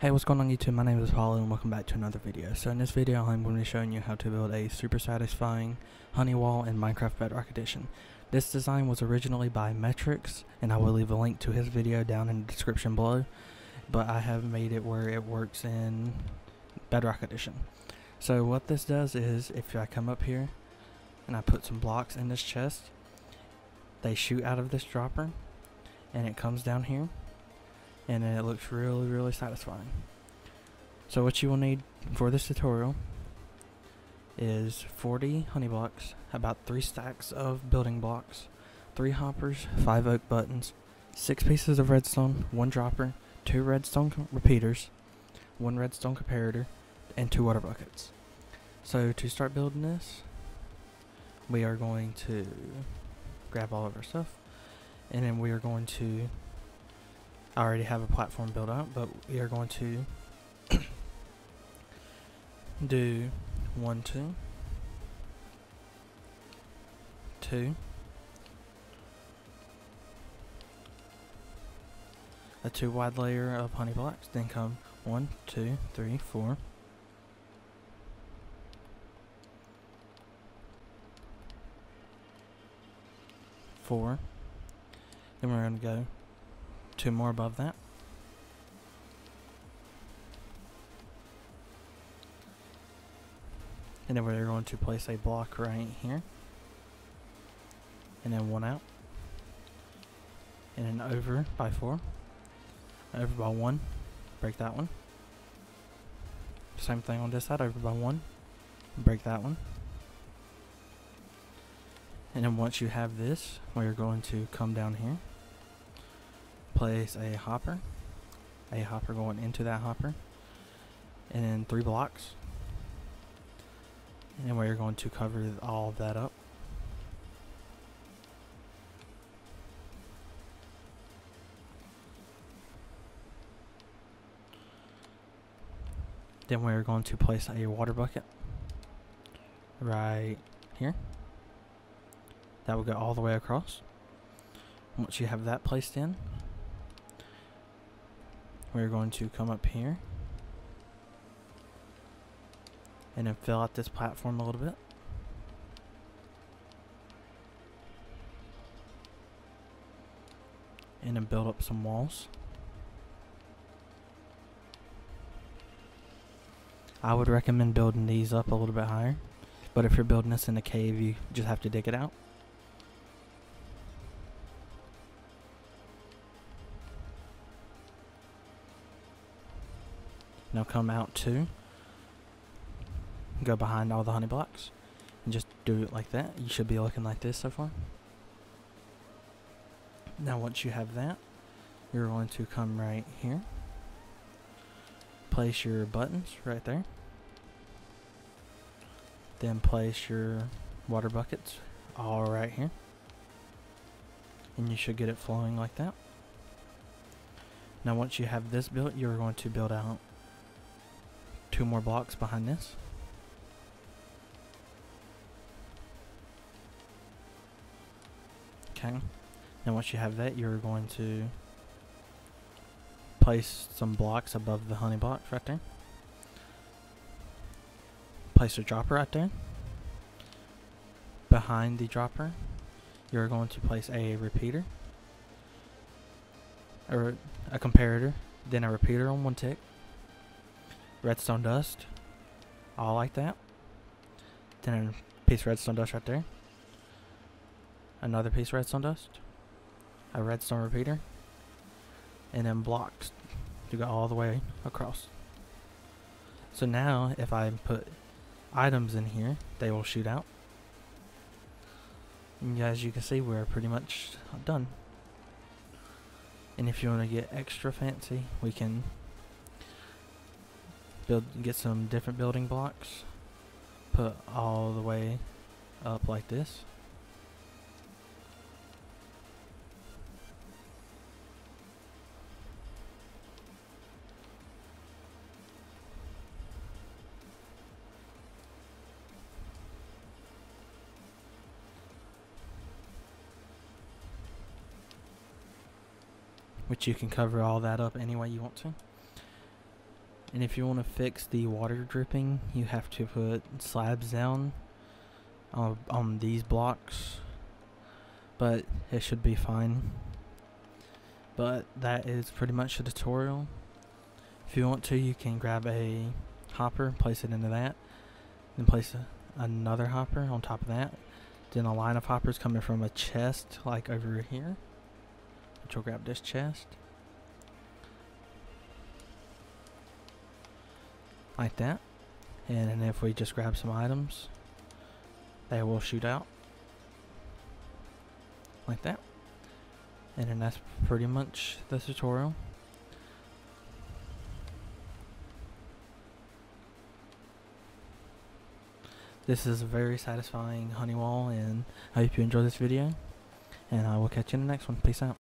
Hey what's going on YouTube, my name is Paulo and welcome back to another video. So in this video I'm going to be showing you how to build a super satisfying honey wall in Minecraft Bedrock Edition. This design was originally by Metrix and I will leave a link to his video down in the description below. But I have made it where it works in Bedrock Edition. So what this does is if I come up here and I put some blocks in this chest, they shoot out of this dropper and it comes down here and it looks really really satisfying. So what you will need for this tutorial is 40 honey blocks about 3 stacks of building blocks 3 hoppers 5 oak buttons 6 pieces of redstone 1 dropper 2 redstone repeaters 1 redstone comparator and 2 water buckets. So to start building this we are going to grab all of our stuff and then we are going to I already have a platform built out, but we are going to do one, two, two, a two wide layer of honey blocks, then come one, two, three, four. Four. Then we're going to go two more above that. And then we're going to place a block right here. And then one out. And then over by four. Over by one. Break that one. Same thing on this side, over by one. Break that one. And then once you have this, we're going to come down here place a hopper, a hopper going into that hopper, and then three blocks. And we're going to cover all of that up. Then we're going to place a water bucket right here. That will go all the way across. Once you have that placed in, we're going to come up here and then fill out this platform a little bit. And then build up some walls. I would recommend building these up a little bit higher. But if you're building this in a cave, you just have to dig it out. Now come out to go behind all the honey blocks and just do it like that. You should be looking like this so far. Now once you have that, you're going to come right here. Place your buttons right there. Then place your water buckets all right here. And you should get it flowing like that. Now once you have this built, you're going to build out two more blocks behind this. Okay. Now once you have that, you're going to place some blocks above the honey blocks right there. Place a dropper right there. Behind the dropper, you're going to place a repeater. Or a comparator, then a repeater on one tick redstone dust. All like that. Then a piece of redstone dust right there. Another piece of redstone dust. A redstone repeater. And then blocks to go all the way across. So now if I put items in here, they will shoot out. And as you can see, we're pretty much done. And if you want to get extra fancy, we can build get some different building blocks put all the way up like this. Which you can cover all that up any way you want to And if you want to fix the water dripping, you have to put slabs down uh, on these blocks. But it should be fine. But that is pretty much the tutorial. If you want to, you can grab a hopper, place it into that, then place a, another hopper on top of that. Then a line of hoppers coming from a chest, like over here. Which will grab this chest. Like that. And if we just grab some items they will shoot out. Like that. And then that's pretty much the tutorial. This is a very satisfying honey wall and I hope you enjoy this video. And I will catch you in the next one. Peace out